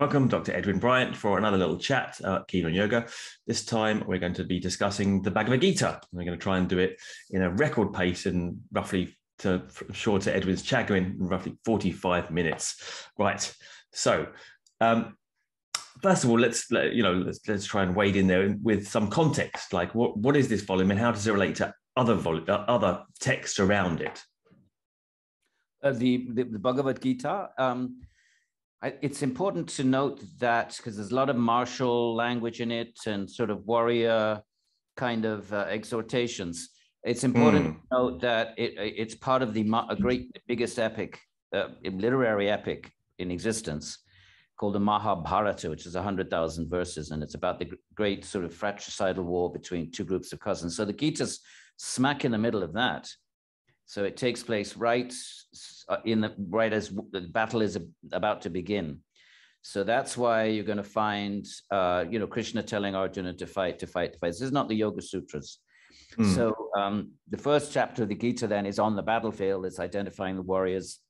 Welcome, Dr. Edwin Bryant, for another little chat at Keen on Yoga. This time, we're going to be discussing the Bhagavad Gita. We're going to try and do it in a record pace in roughly, to, sure to Edwin's chagrin, in roughly 45 minutes. Right. So, um, first of all, let's you know let's, let's try and wade in there with some context. Like, what what is this volume, and how does it relate to other vol- uh, other texts around it? Uh, the, the, the Bhagavad Gita. Um, I, it's important to note that because there's a lot of martial language in it and sort of warrior kind of uh, exhortations. It's important mm. to note that it, it's part of the a great biggest epic, uh, literary epic in existence, called the Mahabharata, which is hundred thousand verses, and it's about the great sort of fratricidal war between two groups of cousins. So the Gita's smack in the middle of that. So it takes place right uh, in the right as the battle is about to begin. So that's why you're going to find, uh, you know, Krishna telling Arjuna to fight, to fight, to fight. This is not the Yoga Sutras. Mm. So um, the first chapter of the Gita then is on the battlefield. It's identifying the warriors.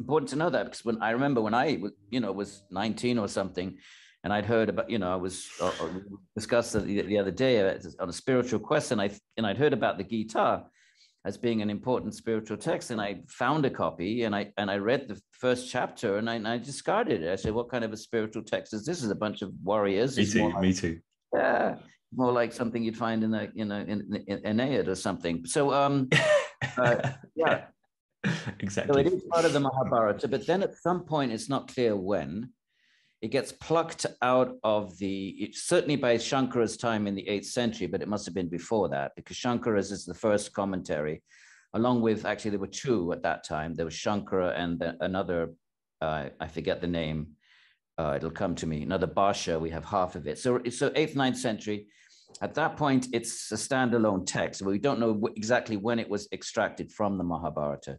Important to know that because when I remember when I, you know, was 19 or something, and I'd heard about, you know, I was uh, uh discussed the, the other day on a spiritual quest, and I and I'd heard about the Gita, as being an important spiritual text. And I found a copy and I and I read the first chapter and I, and I discarded it. I said, "What kind of a spiritual text is this? Is a bunch of warriors?" Me too. Like, me too. Yeah, more like something you'd find in a in a in, in Aeneid or something. So um, uh, yeah. Exactly. So it is part of the Mahabharata, but then at some point, it's not clear when it gets plucked out of the, certainly by Shankara's time in the 8th century, but it must have been before that because Shankara's is the first commentary, along with, actually, there were two at that time. There was Shankara and the, another, uh, I forget the name, uh, it'll come to me, another Bhashya, we have half of it. So, so 8th, 9th century, at that point, it's a standalone text. We don't know exactly when it was extracted from the Mahabharata.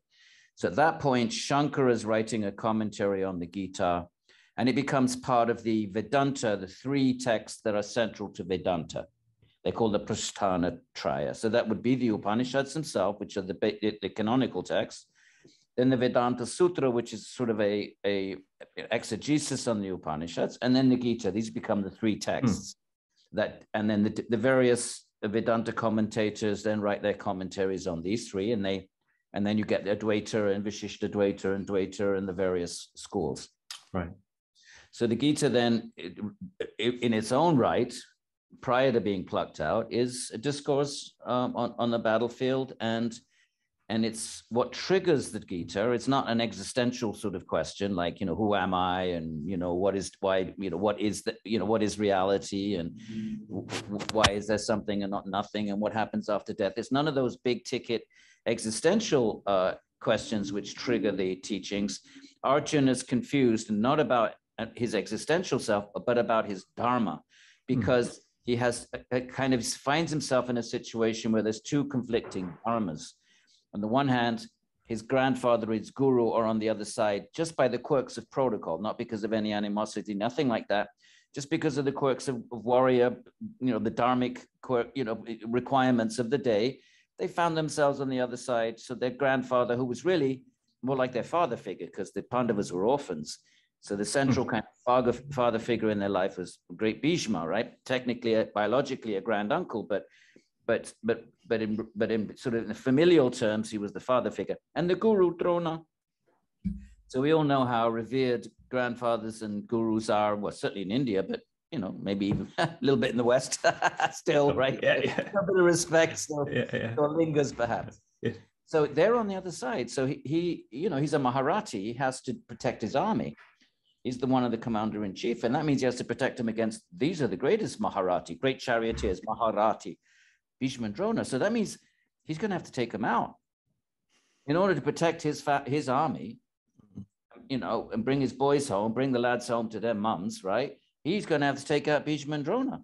So at that point, Shankara is writing a commentary on the Gita and it becomes part of the Vedanta, the three texts that are central to Vedanta. They call the Prasthana Traya. So that would be the Upanishads themselves, which are the, the canonical texts. Then the Vedanta Sutra, which is sort of a, a exegesis on the Upanishads, and then the Gita. These become the three texts. Hmm. That and then the, the various Vedanta commentators then write their commentaries on these three, and they and then you get the Advaita and Vishishta Advaita and Dvaita and the various schools. Right. So the Gita then, in its own right, prior to being plucked out, is a discourse um, on, on the battlefield and and it's what triggers the Gita. It's not an existential sort of question like you know who am I and you know what is why you know what is the you know what is reality and why is there something and not nothing and what happens after death. There's none of those big ticket existential uh, questions which trigger the teachings. Arjun is confused and not about his existential self, but about his dharma, because mm. he has a, a kind of finds himself in a situation where there's two conflicting dharmas. On the one hand, his grandfather, his guru, are on the other side, just by the quirks of protocol, not because of any animosity, nothing like that, just because of the quirks of, of warrior, you know, the dharmic quirk, you know, requirements of the day. They found themselves on the other side. So their grandfather, who was really more like their father figure, because the Pandavas were orphans, so the central kind of father, father figure in their life was great Bhishma, right? Technically, a, biologically a grand uncle, but but but but in but in sort of in familial terms, he was the father figure, and the guru Drona. So we all know how revered grandfathers and gurus are. Well, certainly in India, but you know, maybe even a little bit in the West still, right? Yeah, yeah. A bit of respect still, yeah, yeah. still lingers, perhaps. Yeah. So they're on the other side. So he, he, you know, he's a Maharathi. He has to protect his army. He's the one of the commander in chief, and that means he has to protect him against these are the greatest Maharathi, great charioteers, Maharathi, Bhishma and Drona. So that means he's going to have to take them out in order to protect his fa- his army, you know, and bring his boys home, bring the lads home to their mums, right? He's going to have to take out Bhishma and Drona.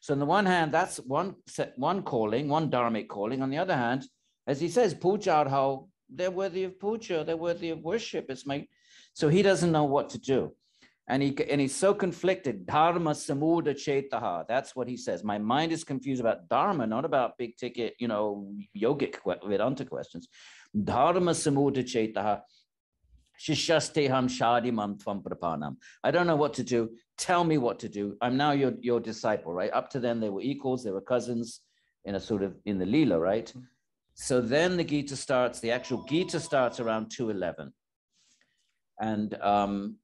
So on the one hand, that's one set, one calling, one dharmic calling. On the other hand, as he says, puja how they're worthy of puja, they're worthy of worship. It's my so he doesn't know what to do. And, he, and he's so conflicted. Dharma samuda chetaha. That's what he says. My mind is confused about dharma, not about big ticket, you know, yogic Vedanta questions. Dharma samuda chetaha. Shishasteham shadimam tvam prapanam. I don't know what to do. Tell me what to do. I'm now your, your disciple, right? Up to then, they were equals, they were cousins in a sort of in the Leela, right? Mm-hmm. So then the Gita starts, the actual Gita starts around 211. And um,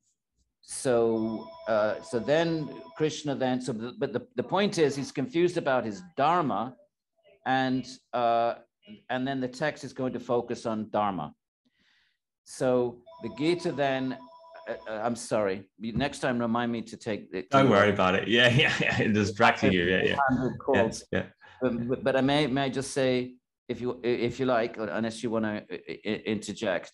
so uh, so then Krishna then, so but the, the point is he's confused about his Dharma and uh, and then the text is going to focus on Dharma. So the Gita then, uh, uh I'm sorry, next time remind me to take it. Don't worry about it. Yeah, yeah, yeah. Distracting you. Yeah, yeah. yeah, yeah. But, but I may, may I just say, if you if you like, unless you want to interject.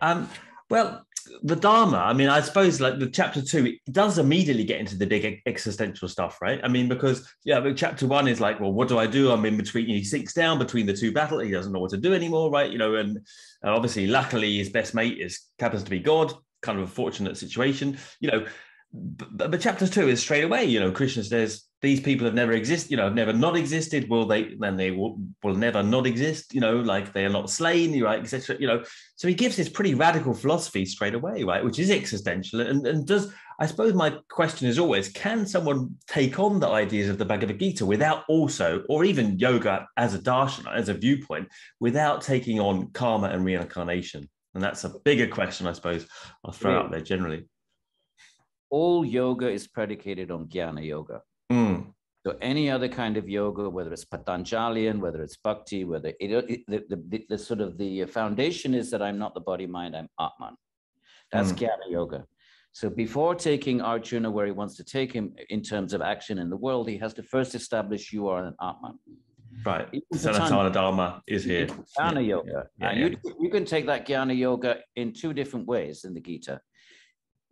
Um, well, the Dharma, I mean, I suppose like the chapter two, it does immediately get into the big existential stuff, right? I mean, because yeah, but chapter one is like, well, what do I do? I'm in between, he sinks down between the two battles, he doesn't know what to do anymore, right? You know, and, obviously, luckily, his best mate is happens to be God, kind of a fortunate situation, you know. But, but chapter two is straight away, you know, Krishna says, these people have never existed, you know, have never not existed. Will they then they will, will never not exist, you know, like they are not slain, right, etc. You know, so he gives this pretty radical philosophy straight away, right, which is existential. And, and does I suppose my question is always, can someone take on the ideas of the Bhagavad Gita without also, or even yoga as a darshana, as a viewpoint, without taking on karma and reincarnation? And that's a bigger question, I suppose, I'll throw yeah. out there generally. All yoga is predicated on jnana yoga. Mm. So any other kind of yoga, whether it's Patanjalian, whether it's Bhakti, whether it, it, the, the, the, sort of the foundation is that I'm not the body mind, I'm Atman. That's mm. Jnana Yoga. So before taking Arjuna where he wants to take him in terms of action in the world, he has to first establish you are an Atman. Right. Sanatana Dharma is here. Jnana yeah. Yoga. Yeah, yeah, you, you can take that Jnana Yoga in two different ways in the Gita.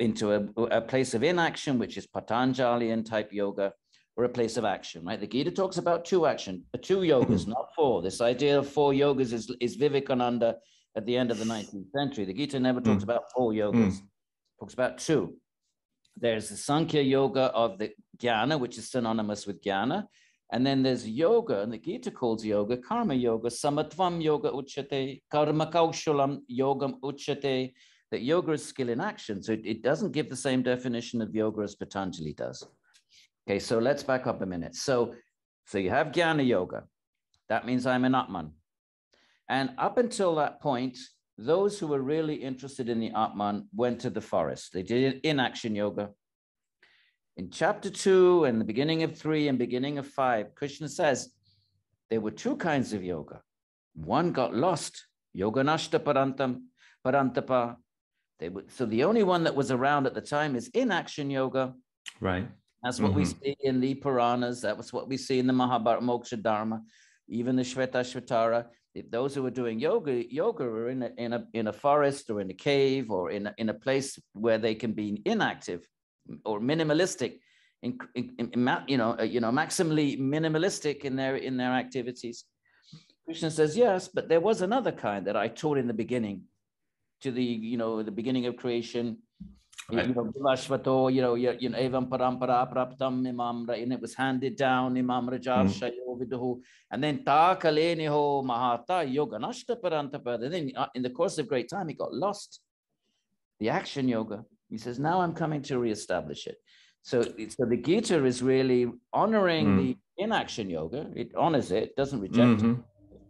Into a, a place of inaction, which is Patanjalian type yoga, or a place of action, right? The Gita talks about two action, uh, two yogas, mm-hmm. not four. This idea of four yogas is, is Vivekananda at the end of the 19th century. The Gita never talks mm. about four yogas, mm. talks about two. There's the Sankhya yoga of the jnana, which is synonymous with jnana. And then there's yoga, and the Gita calls yoga karma yoga, samatvam yoga uchate, karma kaushalam yogam uchate. That yoga is skill in action. So it, it doesn't give the same definition of yoga as Patanjali does. Okay, so let's back up a minute. So, so you have Jnana Yoga. That means I'm an Atman. And up until that point, those who were really interested in the Atman went to the forest. They did inaction yoga. In chapter two and the beginning of three and beginning of five, Krishna says there were two kinds of yoga. One got lost, yoga nashta parantam, parantapa. They were, so the only one that was around at the time is inaction yoga. Right. That's what mm-hmm. we see in the Puranas. That was what we see in the Mahabharata Moksha Dharma, even the Shvetashvatara. If those who are doing yoga, yoga are in a, in a, in a forest or in a cave or in a, in a place where they can be inactive or minimalistic, in, in, in, you know, uh, you know, maximally minimalistic in their in their activities. Krishna says yes, but there was another kind that I taught in the beginning, to the you know the beginning of creation Right. You know, Vivashvato, you know, you know, Evam Parampara Praptam Imamra, and it was handed down, Imam Rajar mm. Shayo and then Takaleniho Mahata Yoga Nashta Parantapa. And then uh, in the course of great time, he got lost. The action yoga. He says, now I'm coming to reestablish it. So, so the Gita is really honoring mm. the inaction yoga. It honors it, doesn't reject mm-hmm. it.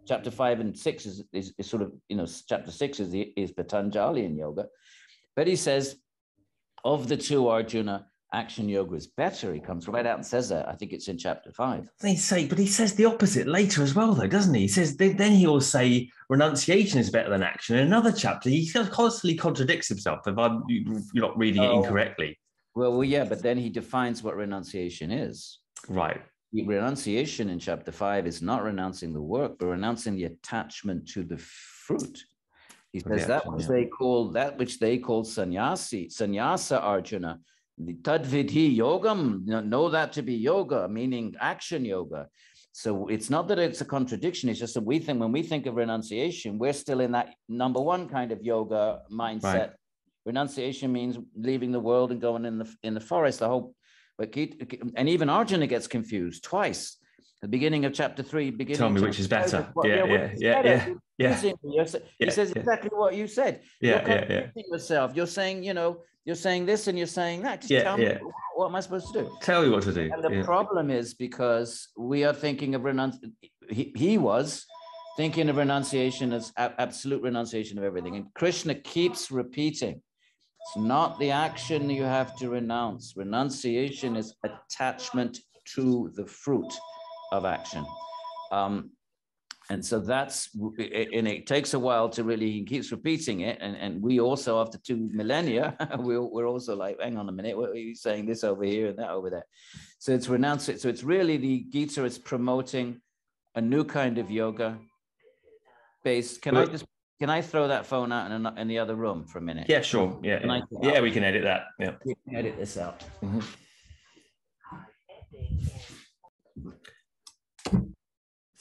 Chapter five and six is, is, is, sort of, you know, chapter six is, the, is Patanjalian yoga. But he says, of the two, Arjuna, action yoga is better. He comes right out and says that. I think it's in chapter five. They say, but he says the opposite later as well, though, doesn't he? He says then he will say renunciation is better than action. In another chapter, he constantly contradicts himself. If I'm you're not reading oh, it incorrectly. Well, well, yeah, but then he defines what renunciation is. Right. renunciation in chapter five is not renouncing the work, but renouncing the attachment to the fruit. He says that which yeah. they call that which they call sannyasi, sannyasa Arjuna. The tadvidhi yogam, know that to be yoga, meaning action yoga. So it's not that it's a contradiction. It's just that we think when we think of renunciation, we're still in that number one kind of yoga mindset. Right. Renunciation means leaving the world and going in the in the forest. The whole, but and even Arjuna gets confused twice. The beginning of chapter three. Beginning. Tell me which is better. yeah, yeah, yeah, yeah, yeah, yeah. He says exactly what you said. Yeah, you're yeah, yeah. Yourself. You're saying, you know, you're saying this and you're saying that. Just yeah, tell yeah. me what am I supposed to do? Tell me what to do. And the yeah. problem is because we are thinking of renunciation. He, he was thinking of renunciation as absolute renunciation of everything. And Krishna keeps repeating it's not the action you have to renounce. Renunciation is attachment to the fruit of action. Um, and so that's and it takes a while to really he keeps repeating it. And, and we also after two millennia we're, we're also like hang on a minute what are you saying this over here and that over there? So it's renouncing it. so it's really the gita is promoting a new kind of yoga based can i just can i throw that phone out in, in the other room for a minute? Yeah sure. Yeah yeah. yeah we can edit that. Yeah. We can edit this out. Mm-hmm.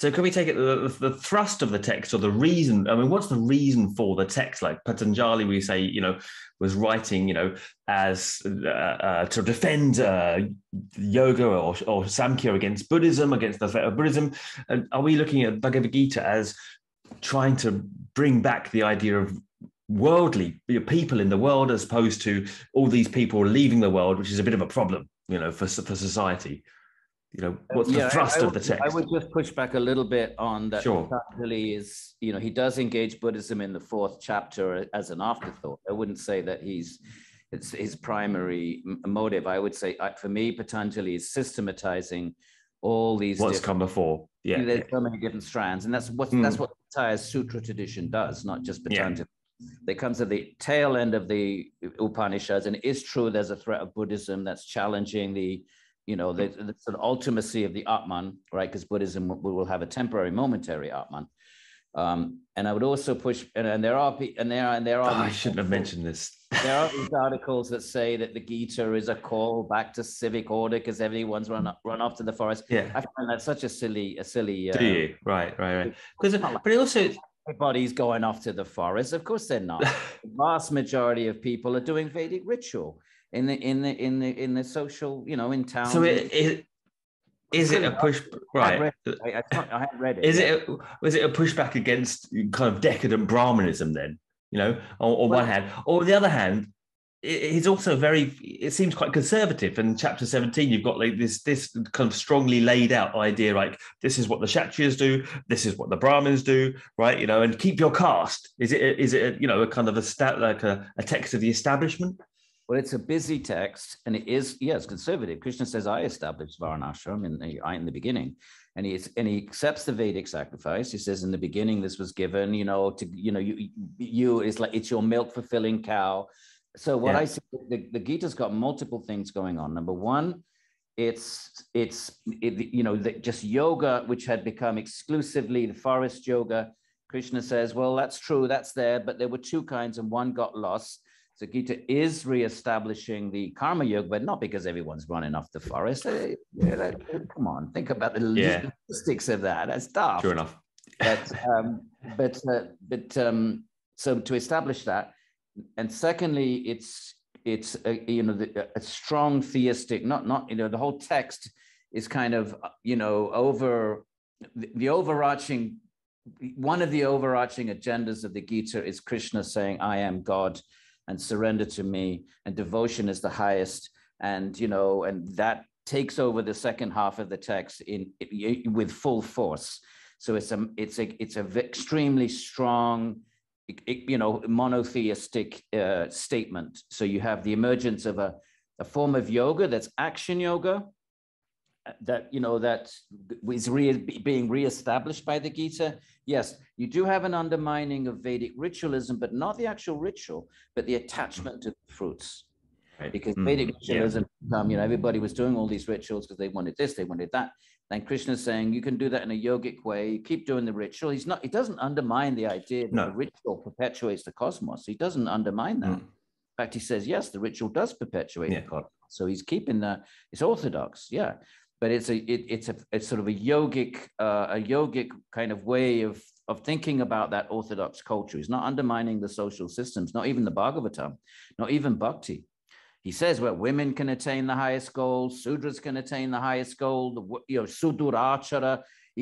So can we take it the, the, thrust of the text or the reason? I mean, what's the reason for the text? Like Patanjali, we say, you know, was writing, you know, as uh, uh, to defend uh, yoga or, or Samkhya against Buddhism, against the Buddhism. And are we looking at Bhagavad Gita as trying to bring back the idea of worldly people in the world as opposed to all these people leaving the world, which is a bit of a problem, you know, for for society? You know what's yeah, the thrust I, I of the text i would just push back a little bit on that sure. Patanjali is you know he does engage buddhism in the fourth chapter as an afterthought i wouldn't say that he's it's his primary motive i would say for me patanjali is systematizing all these what's come before yeah there's yeah. so many different strands and that's what mm. that's what the entire sutra tradition does not just patanjali yeah. They comes at the tail end of the Upanishads, and it is true there's a threat of Buddhism that's challenging the you know, the, the sort of ultimacy of the Atman, right? Because Buddhism will have a temporary, momentary Atman. Um, and I would also push, and, and there are, and there are, and there are. Oh, I shouldn't have mentioned this. there are these articles that say that the Gita is a call back to civic order because everyone's run up, run off to the forest. Yeah, I find that such a silly, a silly. Do uh, you? Right, right, right. Because, but it also everybody's going off to the forest. Of course, they're not. the vast majority of people are doing Vedic ritual in the in the in the in the social, you know, in town. So it, it is it a push right? Uh, I, I, I haven't read it. Is it a, was it a pushback against kind of decadent Brahmanism then? You know, on, on well, one hand, or on the other hand, it's also very. It seems quite conservative. and chapter seventeen, you've got like this this kind of strongly laid out idea, like this is what the Kshatriyas do, this is what the Brahmins do, right? You know, and keep your caste. Is it is it you know a kind of a stat like a, a text of the establishment? Well, it's a busy text, and it is yes conservative. Krishna says, "I established Varnashram in the in the beginning," and he and he accepts the Vedic sacrifice. He says, "In the beginning, this was given, you know, to you know, you you is like it's your milk fulfilling cow." So what yeah. I see, the, the Gita's got multiple things going on. Number one, it's it's it, you know the, just yoga, which had become exclusively the forest yoga. Krishna says, "Well, that's true, that's there, but there were two kinds, and one got lost." So Gita is re-establishing the karma yoga, but not because everyone's running off the forest. Hey, come on, think about the yeah. logistics of that. That's tough. Sure enough. but um, but uh, but um, so to establish that, and secondly, it's it's a, you know the, a strong theistic. Not not you know the whole text is kind of you know over the, the overarching. One of the overarching agendas of the Gita is Krishna saying, "I am God." And surrender to me and devotion is the highest. And you know and that takes over the second half of the text in, in with full force. So it's a it's a it's a extremely strong you know monotheistic uh, statement. So you have the emergence of a, a form of yoga that's action yoga that you know that is re- being reestablished by the Gita. Yes, you do have an undermining of Vedic ritualism, but not the actual ritual, but the attachment to the fruits. Right. Because mm, Vedic ritualism, yeah. um, you know, everybody was doing all these rituals because they wanted this, they wanted that. Then Krishna's saying you can do that in a yogic way. You keep doing the ritual. He's not. He doesn't undermine the idea that no. the ritual perpetuates the cosmos. He doesn't undermine that. Mm. In fact, he says yes, the ritual does perpetuate yeah. the cosmos. So he's keeping that. It's orthodox, yeah but it's a it, it's a it's sort of a yogic uh, a yogic kind of way of of thinking about that orthodox culture. He's not undermining the social systems, not even the Bhagavatam, not even bhakti. he says well women can attain the highest goal sudras can attain the highest goal the, you know sudurachara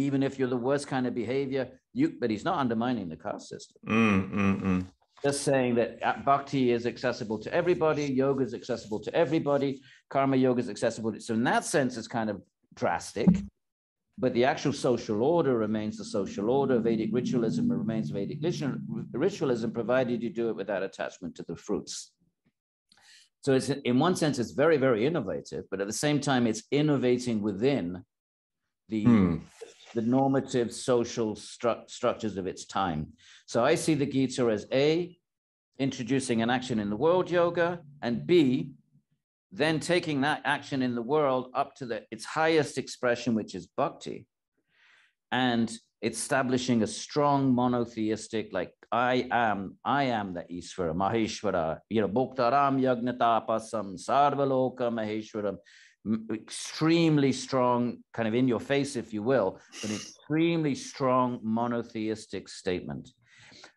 even if you're the worst kind of behavior you but he's not undermining the caste system Mm, mm, mm. Just saying that uh, bhakti is accessible to everybody yoga is accessible to everybody karma yoga is accessible. To, so in that sense it's kind of drastic but the actual social order remains the social order. Vedic ritualism remains vedic ritualism provided you do it without attachment to the fruits. So it's in one sense it's very very innovative but at the same time it's innovating within the Hmm. The normative social stru- structures of its time. So i see the gita as a introducing an action in the world yoga and b then taking that action in the world up to the its highest expression which is bhakti and establishing a strong monotheistic like i am i am the ishvara maheshwara you know bhoktaram yagnatapasam sarvaloka maheshwaram extremely strong kind of in your face if you will but extremely strong monotheistic statement.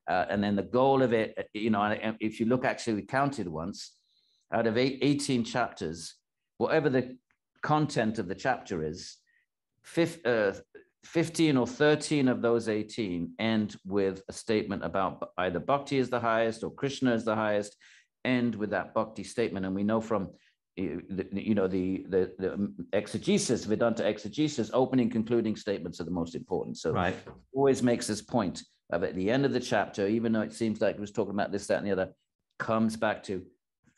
Uh, and then the goal of it uh, you know if you look actually we counted once out of eight, 18 chapters whatever the content of the chapter is fif- uh, 15 or 13 of those 18 end with a statement about either bhakti is the highest or krishna is the highest end with that bhakti statement. And we know from you know the, the the exegesis vedanta exegesis opening concluding statements are the most important so Right. always makes this point of at the end of the chapter, even though it seems like it was talking about this, that, and the other, comes back to,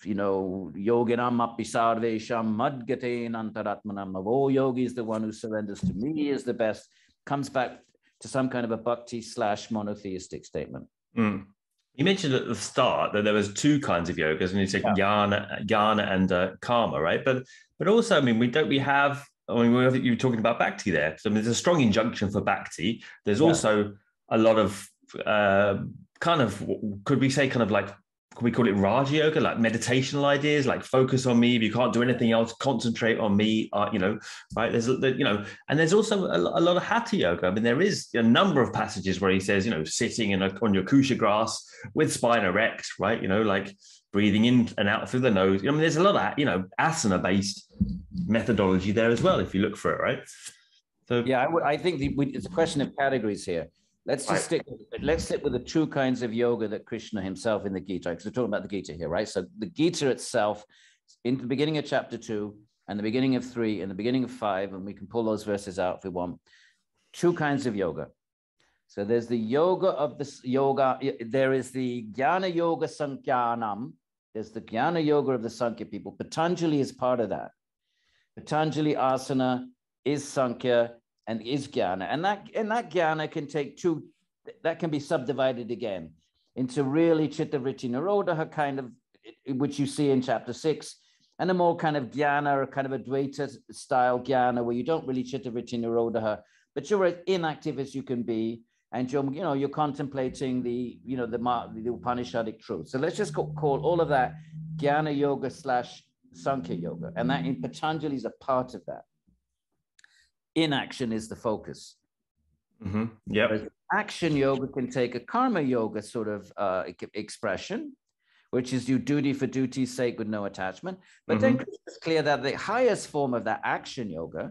you know, yoginam api sarvesham madgate antaratmanam. Of all yogis, the one who surrenders to me is the best. Comes back to some kind of a bhakti slash monotheistic statement. Mm. You mentioned at the start that there was two kinds of yogas, and you said Yeah. jnana, jnana and uh, karma, right? But but also, I mean, we don't we have. I mean, you were talking about bhakti there. So I mean, there's a strong injunction for bhakti. There's Yeah. also a lot of uh, kind of could we say kind of like we call it Raja yoga, like meditational ideas, like focus on me. If you can't do anything else, concentrate on me. Uh, you know, right? There's, you know, and there's also a, a lot of hatha yoga. I mean, there is a number of passages where he says, you know, sitting in a, on your kusha grass with spine erect, right? You know, like breathing in and out through the nose. I mean, there's a lot of, you know, asana based methodology there as well, if you look for it, right? So, Yeah, I, would, I think the, we, it's a question of categories here. Let's just Right. stick. Let's stick with the two kinds of yoga that Krishna himself in the Gita, because we're talking about the Gita here, right? So the Gita itself, in the beginning of chapter two, and the beginning of three, and the beginning of five, and we can pull those verses out if we want. Two kinds of yoga. So there's the yoga of this yoga. There is the Jnana Yoga Sankhyanam. There's the Jnana Yoga of the Sankhya people. Patanjali is part of that. Patanjali asana is Sankhya and is Jnana. And that, and that Jnana can take two, that can be subdivided again into really Chittavritti Nirodha kind of, which you see in chapter six, and a more kind of Jnana or kind of Advaita style Jnana where you don't really Chittavritti Nirodha, but you're as inactive as you can be. And you're, you know, you're contemplating the, you know, the, the Upanishadic truth. So let's just co- call all of that Jnana Yoga slash Sankhya Yoga. And that in Patanjali is a part of that inaction is the focus. mhm, yep. Whereas action yoga can take a karma yoga sort of uh, expression, which is do duty for duty's sake with no attachment. But then it's clear that the highest form of that action yoga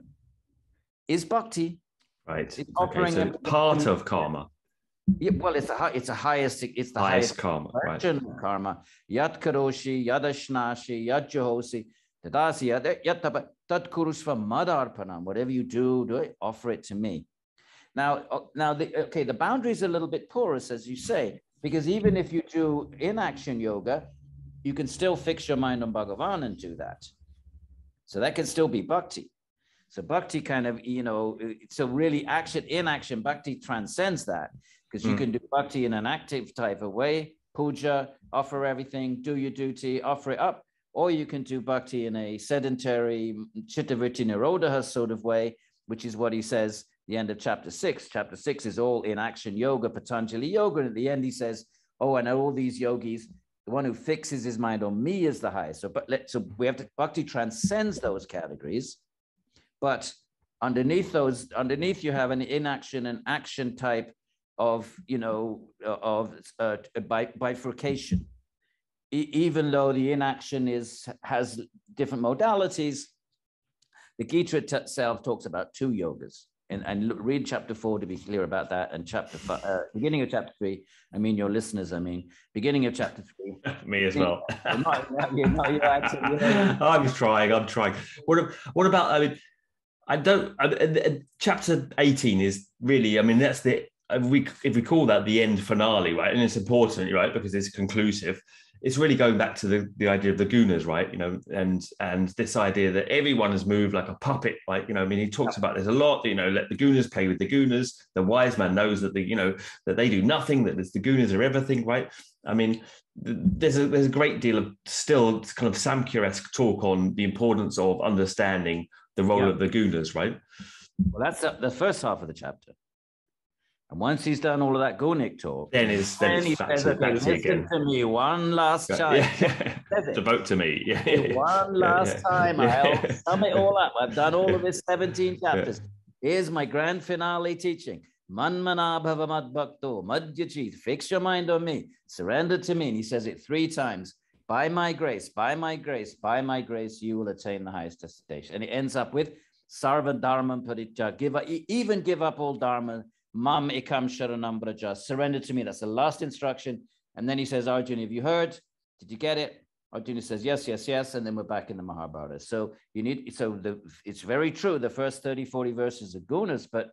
is bhakti. Right. It's Okay, so part of karma, Yeah, well, it's the it's the highest. It's the highest highest karma, right? karma. Yat karoshi, jehosi, tadasi, yad yat tapa- tat kurusva madarpanam. Whatever you do, do it, offer it to me. Now, now the okay, the boundary is a little bit porous, as you say, because even if you do inaction yoga, you can still fix your mind on Bhagavan and do that. So that can still be bhakti. So bhakti kind of, you know, so really action, inaction, bhakti transcends that because you Mm. can do bhakti in an active type of way, puja, offer everything, do your duty, offer it up, or you can do bhakti in a sedentary chittavritti nirodha sort of way, which is what he says the end of chapter six. Chapter six is all in action yoga, Patanjali yoga. And at the end, he says, Oh, and all these yogis, the one who fixes his mind on me is the highest. So, but let, so we have to, bhakti transcends those categories. But underneath those, underneath you have an inaction and action type of, you know, of uh, bifurcation. E- even though the inaction is has different modalities, the Gita itself talks about two yogas. And, and look, read chapter four to be clear about that. And chapter five, uh, beginning of chapter three, I mean your listeners, I mean, beginning of chapter three. Me as well. You're not, you're not, you're actually, I'm trying, I'm trying. What, what about, I mean, I don't, I, uh, chapter 18 is really, I mean, that's the, if we, if we call that the end finale, right? And it's important, right? Because it's conclusive it's really going back to the, the idea of the gunas, right? You know, and and this idea that everyone has moved like a puppet, like you know, I mean, he talks about this a lot. You know, let the gunas play with the gunas. The wise man knows that the you know that they do nothing. That the gunas are everything, right? I mean, there's a there's a great deal of still kind of Samkhya-esque talk on the importance of understanding the role yeah. of the gunas, right? Well, that's the first half of the chapter. And once he's done all of that Gunic talk, then, is, then, then he says, okay, listen again. to me one last time. Yeah, yeah. Devote to me. Yeah. One last time. I'll sum it all up. I've done all of this 17 chapters. Here's my grand finale teaching. Manmana ah, bhavamad bhakto madhyachit. Fix your mind on me. Surrender to me. And he says it three times. By my grace, by my grace, by my grace, you will attain the highest destination. And it ends up with sarva dharma paritya. Give up, even give up all dharma Mam ekam sharanam braja. Surrender to me. That's the last instruction. And then he says, Arjuna, have you heard? Did you get it? Arjuna says, yes, yes, yes. And then we're back in the Mahabharata. So you need, so the, it's very true. The first 30, 40 verses are gunas, but,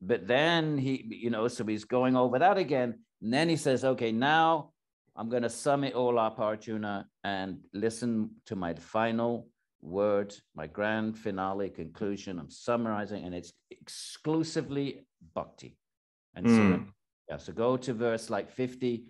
but then he, you know, so he's going over that again. And then he says, okay, now I'm going to sum it all up, Arjuna, and listen to my final word, my grand finale conclusion. I'm summarizing, and it's exclusively bhakti. And mm. so, yeah, so go to verse like 50,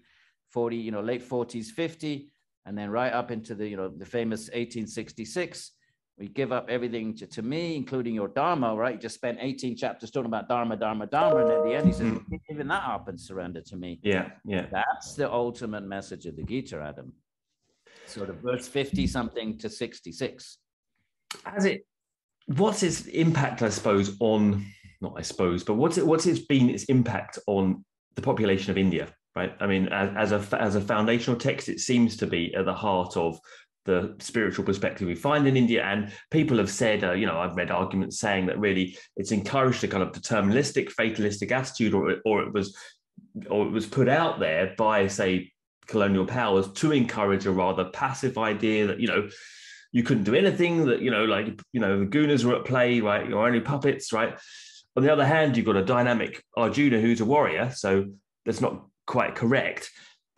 40, you know, late 40s, 50, and then right up into the, you know, the famous 1866. We give up everything to, to me, including your Dharma, right? You just spent 18 chapters talking about Dharma, Dharma, Dharma. And at the end, he says, mm. even that up and surrender to me. Yeah, yeah. That's the ultimate message of the Gita, Adam. Sort of verse 50 something to 66. Has it, what's its impact, I suppose, on not I suppose, but what's it, what's it's been its impact on the population of India, right? I mean, as, as a as a foundational text, it seems to be at the heart of the spiritual perspective we find in India. And people have said, uh, you know, I've read arguments saying that really it's encouraged a kind of deterministic, fatalistic attitude, or or it was or it was put out there by, say, colonial powers to encourage a rather passive idea that you know you couldn't do anything that you know like you know the gunas were at play right you're only puppets right on the other hand, you've got a dynamic Arjuna who's a warrior, so that's not quite correct.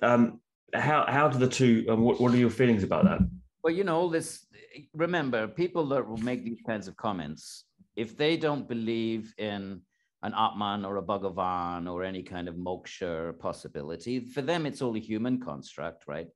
Um, how how do the two? Um, what, what are your feelings about that? Well, you know, all this. Remember, people that will make these kinds of comments, if they don't believe in an Atman or a Bhagavan or any kind of moksha possibility, for them it's all a human construct, right?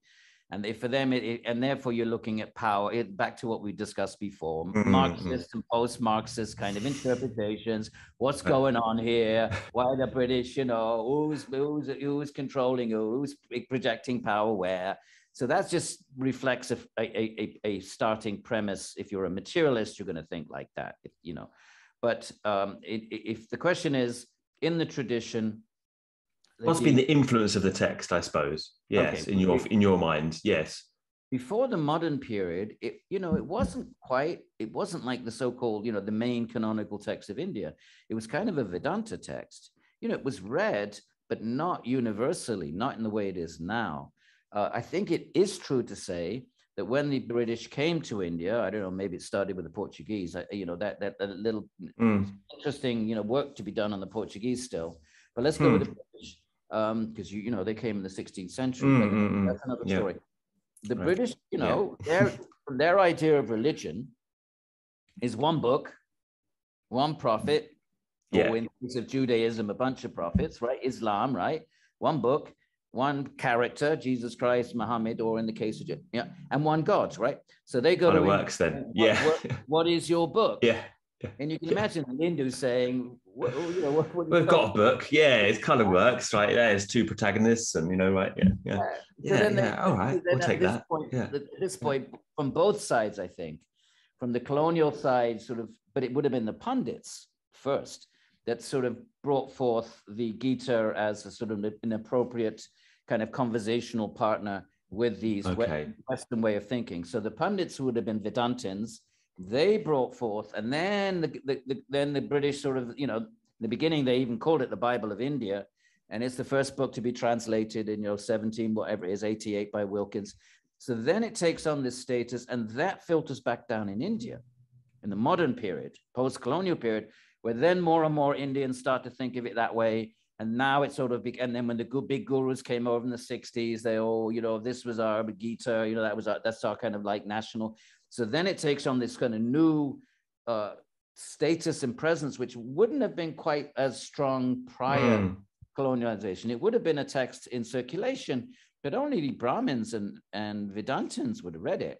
And they, for them, it, it, and therefore you're looking at power. It, back to what we discussed before, mm-hmm. Marxist and post-Marxist kind of interpretations. What's going on here? Why the British? You know, who's who's who's controlling who? Who's projecting power where? So that just reflects a, a, a, a starting premise. If you're a materialist, you're going to think like that. If, you know, but um, if the question is in the tradition, What's been the influence of the text, I suppose? Yes, okay. in your in your mind, yes. Before the modern period, it you know it wasn't quite it wasn't like the so-called you know the main canonical text of India. It was kind of a Vedanta text. You know, it was read, but not universally, not in the way it is now. Uh, I think it is true to say that when the British came to India, I don't know, maybe it started with the Portuguese. You know, that that, that little mm. interesting you know work to be done on the Portuguese still. But let's go mm. with the British because um, you you know they came in the 16th century. Mm, mm, mm, that's another yeah. story. The right. British, you know, yeah. their their idea of religion is one book, one prophet. Yeah. Or in case of Judaism, a bunch of prophets, right? Islam, right? One book, one character, Jesus Christ, Muhammad, or in the case of yeah, and one God, right? So they go to it works then. What, yeah. What, what is your book? Yeah. And you can imagine the Hindu saying, what, you know, what, what We've got a book. Yeah, it kind of works, right? There's two protagonists, and you know, right? Yeah, yeah. Yeah, yeah, yeah. All right, we'll take that. Point, yeah. At this point, from both sides, I think, from the colonial side, sort of, but it would have been the pundits first that sort of brought forth the Gita as a sort of an appropriate kind of conversational partner with these okay. Western way of thinking. So the pundits would have been Vedantins. They brought forth, and then the, the, the, then the British sort of, you know, in the beginning they even called it the Bible of India, and it's the first book to be translated in you know 17 whatever it is 88 by Wilkins. So then it takes on this status, and that filters back down in India, in the modern period, post-colonial period, where then more and more Indians start to think of it that way and now it's sort of big and then when the good big gurus came over in the 60s they all you know this was our gita you know that was our that's our kind of like national. So then it takes on this kind of new uh, status and presence which wouldn't have been quite as strong prior mm. colonialization it would have been a text in circulation but only the brahmins and and vedantins would have read it.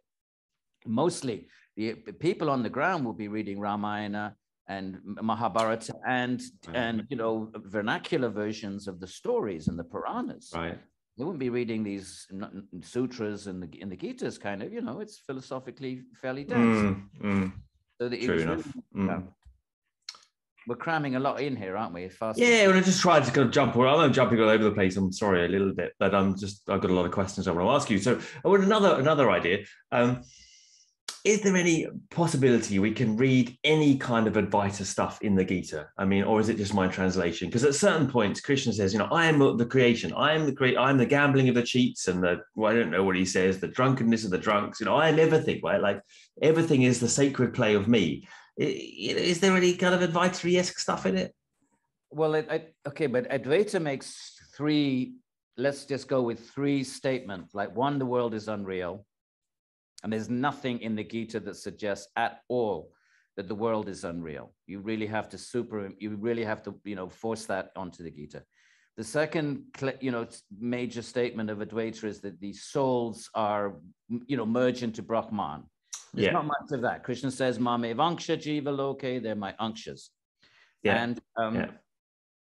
Mostly the people on the ground will be reading ramayana and Mahabharata and right. and you know vernacular versions of the stories and the Puranas. Right. They wouldn't be reading these sutras and the in the Gitas kind of, you know, it's philosophically fairly dense. Mm, mm. So the, True enough. Mm. we're cramming a lot in here, aren't we? Fast yeah, well, I just tried to kind of jump. Well, I'm jumping all over the place. I'm sorry a little bit, but I'm just I've got a lot of questions I want to ask you. So I want another another idea. Um, is there any possibility we can read any kind of Advaita stuff in the Gita? I mean, or is it just my translation? Because at certain points, Krishna says, you know, I am the creation, I am the create, I'm the gambling of the cheats and the well, I don't know what he says, the drunkenness of the drunks. You know, I am everything, right? Like everything is the sacred play of me. Is there any kind of Advaita esque stuff in it? Well, it, I, okay, but Advaita makes three. Let's just go with three statements. Like one, the world is unreal. And there's nothing in the Gita that suggests at all that the world is unreal. You really have to super, you really have to, you know, force that onto the Gita. The second, you know, major statement of Advaita is that the souls are, you know, merge into Brahman. There's yeah. not much of that. Krishna says, Mame Vanksha Jiva Loke, they're my Ankshas. Yeah. And um, yeah.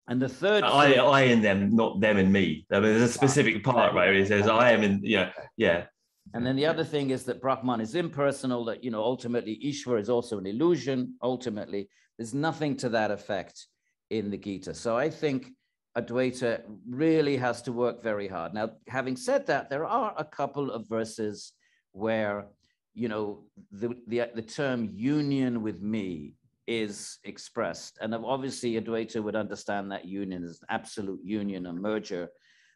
And the third, I, I in them, not them in me. I mean, there's a specific part right, where he says, "I am in." Yeah, yeah. And then the other thing is that Brahman is impersonal, that, you know, ultimately Ishwar is also an illusion. Ultimately, there's nothing to that effect in the Gita. So I think Advaita really has to work very hard. Now, having said that, there are a couple of verses where, you know, the, the, the term union with me is expressed. And obviously Advaita would understand that union as absolute union, a merger,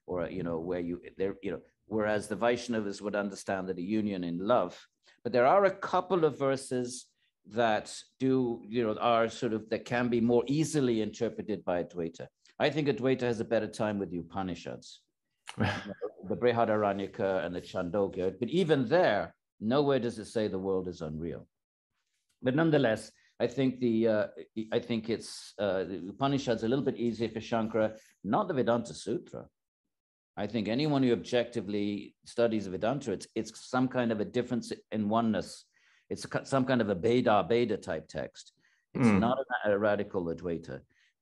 or, you know, where you, there, you know, whereas the Vaishnavas would understand that a union in love. But there are a couple of verses that do, you know, are sort of that can be more easily interpreted by Advaita. I think Advaita has a better time with the Upanishads, the Brihadaranyaka and the Chandogya. But even there, nowhere does it say the world is unreal. But nonetheless, I think the uh, I think it's uh, the Upanishads a little bit easier for Shankara, not the Vedanta Sutra. I think anyone who objectively studies Vedanta, it's, it's some kind of a difference in oneness. It's some kind of a Bheda Bheda type text. It's mm. not a, a, radical Advaita.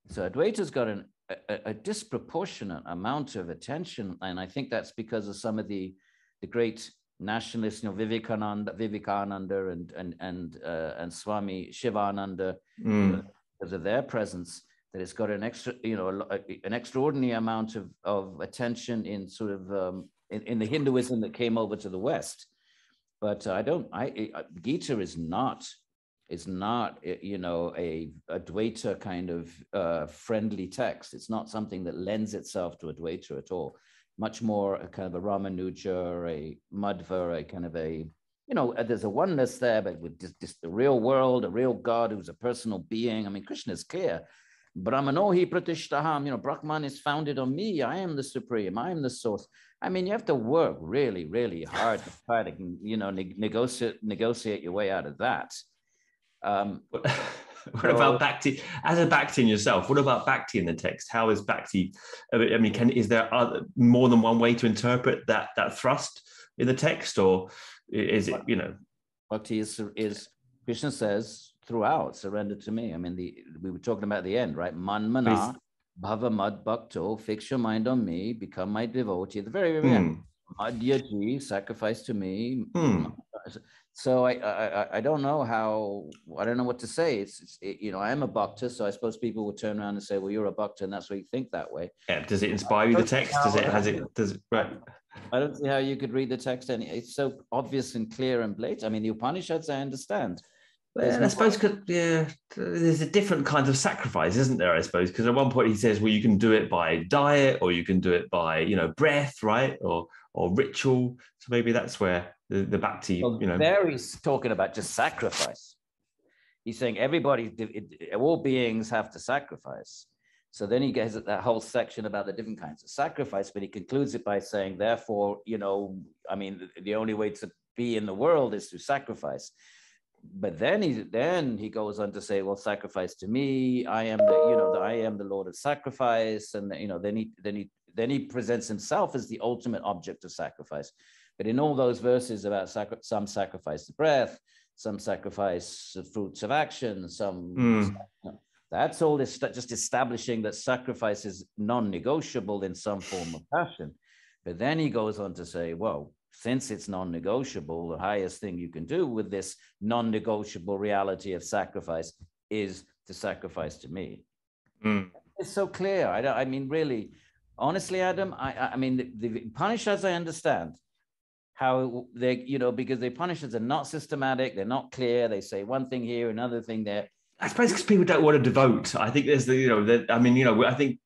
So Advaita's got an, a, a, disproportionate amount of attention, and I think that's because of some of the the great nationalists, you know, Vivekananda, Vivekananda, and and and uh, and Swami Shivananda, mm. because of their presence that it's got an extra, you know, an extraordinary amount of, of attention in sort of um, in, in, the Hinduism that came over to the West. But I don't, I, I Gita is not, is not, you know, a, Advaita kind of uh, friendly text. It's not something that lends itself to Advaita at all. Much more a kind of a Ramanuja, a Madhva, a kind of a, you know, there's a oneness there, but with just, just the real world, a real God who's a personal being. I mean, Krishna is clear Brahmanohi pratishtaham, you know, Brahman is founded on me. I am the supreme. I am the source. I mean, you have to work really, really hard to try to, you know, ne- negotiate negotiate your way out of that. Um, what so, about bhakti? As a bhakti in yourself, what about bhakti in the text? How is bhakti? I mean, can is there other, more than one way to interpret that that thrust in the text, or is it you know? Bhakti is is Krishna says throughout surrender to me. I mean, the we were talking about the end, right? Man mana, bhava mad bhakto, fix your mind on me, become my devotee. The very, very mm. end. Madhyaji, sacrifice to me. Mm. So I, I I don't know how I don't know what to say. It's, it's it, you know I am a bhakta, so I suppose people will turn around and say, well, you're a bhakta, and that's why you think that way. Yeah. Does it inspire you? The text? Does it? Has it? Does it? Right. I don't see how you could read the text. Any, it's so obvious and clear and blatant. I mean, the Upanishads, I understand. Well, I suppose yeah, there's a different kind of sacrifice, isn't there? I suppose because at one point he says, well, you can do it by diet, or you can do it by you know breath, right, or or ritual. So maybe that's where the, the bhakti, well, you know. There he's talking about just sacrifice. He's saying everybody, all beings have to sacrifice. So then he gets that whole section about the different kinds of sacrifice, but he concludes it by saying, therefore, you know, I mean, the, the only way to be in the world is to sacrifice. But then he then he goes on to say, well, sacrifice to me. I am the, you know, the, I am the Lord of sacrifice, and you know, then he then he then he presents himself as the ultimate object of sacrifice. But in all those verses about sacri- some sacrifice the breath, some sacrifice the fruits of action, some mm. That's all this just establishing that sacrifice is non-negotiable in some form of passion. But then he goes on to say, well, since it's non-negotiable, the highest thing you can do with this non-negotiable reality of sacrifice is to sacrifice to me. Mm. It's so clear. I, I mean, really, honestly, Adam, I, I mean, the, the Upanishads, I understand how they, you know, because the Upanishads are not systematic, they're not clear. They say one thing here, another thing there. I suppose because people don't want to devote. I think there's the, you know, that I mean, you know, I think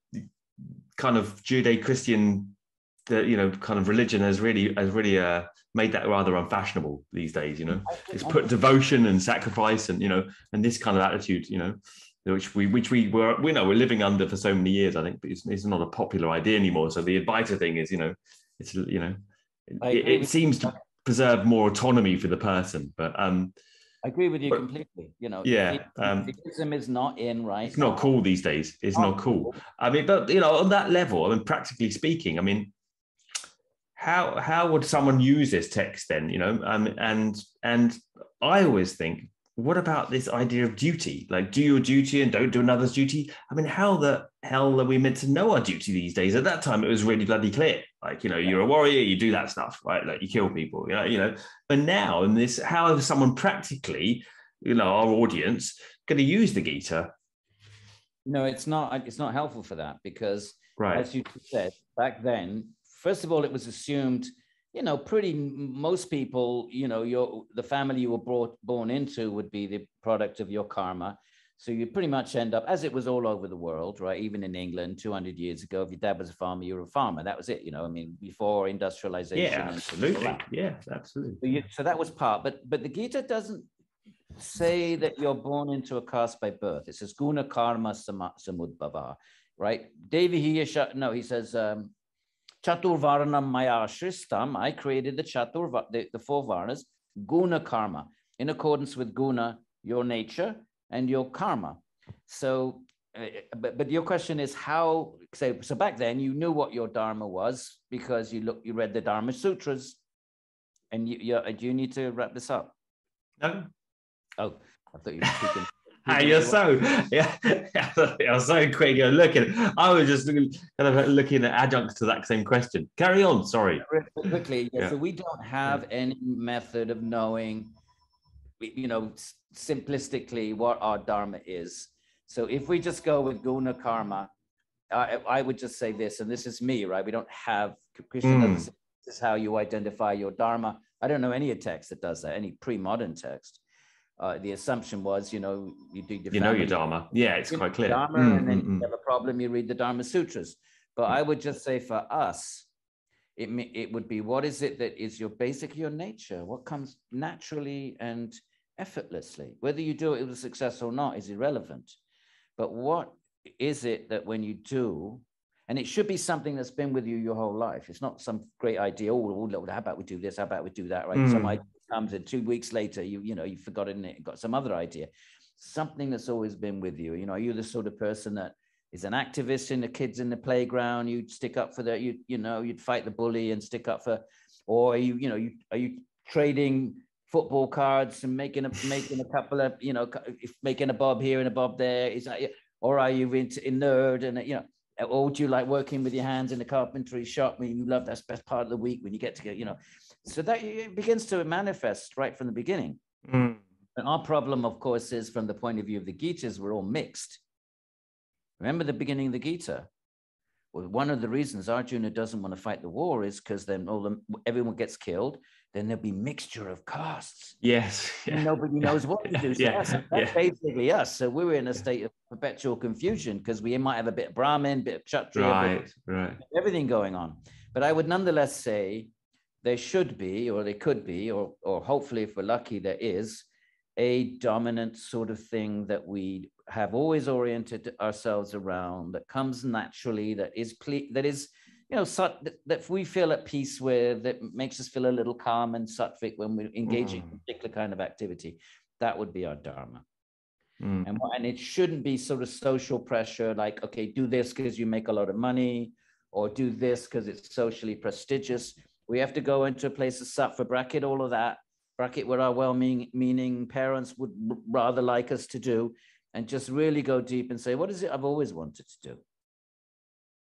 kind of Judeo-Christian, the you know, kind of religion has really has really uh, made that rather unfashionable these days. You know, it's put devotion and sacrifice and you know, and this kind of attitude. You know, which we which we were we know we're living under for so many years. I think, but it's, it's not a popular idea anymore. So the Advaita thing is, you know, it's you know, it, it seems to preserve more autonomy for the person, but um I agree with you but, completely. You know, yeah, um, is not in right. It's not cool these days. It's not cool. I mean, but you know, on that level, I mean, practically speaking, I mean, how how would someone use this text then? You know, um, and and I always think what about this idea of duty? Like, do your duty and don't do another's duty. I mean, how the hell are we meant to know our duty these days? At that time, it was really bloody clear. Like, you know, you're a warrior, you do that stuff, right? Like, you kill people, you know. You know. But now, in this, how is someone practically, you know, our audience going to use the Gita? No, it's not. It's not helpful for that because, right. as you said back then, first of all, it was assumed you know, pretty most people, you know, your the family you were brought born into would be the product of your karma. So you pretty much end up, as it was all over the world, right? Even in England, 200 years ago, if your dad was a farmer, you were a farmer. That was it, you know. I mean, before industrialization. Yeah, absolutely. Yeah, absolutely. So, you, so that was part, but but the Gita doesn't say that you're born into a caste by birth. It says guna karma samudbhava, right? Devi here, no, he says. Um, Chaturvarnam Maya Shristam, I created the Chatur, the, the four Varnas, Guna Karma, in accordance with Guna, your nature, and your karma. So, uh, but, but your question is how, so, so back then you knew what your Dharma was because you look, you read the Dharma Sutras. And you, you, do you need to wrap this up? No. Oh, I thought you were speaking. Hey, you're so yeah, you're so quick. You're looking. I was just kind of looking at adjuncts to that same question. Carry on. Sorry. quickly. Yeah, yeah. So we don't have yeah. any method of knowing, you know, simplistically what our dharma is. So if we just go with guna karma, I, I would just say this, and this is me, right? We don't have Krishna. Mm. This is how you identify your dharma. I don't know any text that does that. Any pre-modern text uh, the assumption was, you know, you do your you know your Dharma. Yeah, it's quite clear. Dharma, mm, and then mm, you mm. have a problem, you read the Dharma Sutras. But I would just say for us, it it would be what is it that is your basic your nature? What comes naturally and effortlessly? Whether you do it with success or not is irrelevant. But what is it that when you do, and it should be something that's been with you your whole life. It's not some great idea. Oh, oh how about we do this? How about we do that? Right? Mm. Some idea comes and two weeks later, you you know you've forgotten it, got some other idea, something that's always been with you. You know, are you the sort of person that is an activist in the kids in the playground? You'd stick up for the you you know you'd fight the bully and stick up for, or are you you know you are you trading football cards and making a making a couple of you know making a bob here and a bob there is that or are you into in nerd and you know or do you like working with your hands in the carpentry shop when you love that's best part of the week when you get to get you know so that it begins to manifest right from the beginning. Mm. And our problem, of course, is from the point of view of the Gitas, we're all mixed. Remember the beginning of the Gita? well, one of the reasons Arjuna doesn't want to fight the war is because then all the, everyone gets killed. Then there'll be mixture of castes. Yes. Yeah. Nobody knows what to do. So yeah. that's, that's yeah. basically us. So we were in a state of perpetual confusion because we might have a bit of Brahmin, bit of Kshatriya, right, right. everything going on. But I would nonetheless say there should be, or there could be, or, or hopefully if we're lucky, there is a dominant sort of thing that we have always oriented ourselves around that comes naturally that is ple- that is you know that, that we feel at peace with that makes us feel a little calm and sattvic when we're engaging mm. in a particular kind of activity that would be our dharma mm. and, and it shouldn't be sort of social pressure like okay do this because you make a lot of money or do this because it's socially prestigious we have to go into a place of sattva bracket all of that bracket where our well-meaning parents would rather like us to do and just really go deep and say, what is it I've always wanted to do?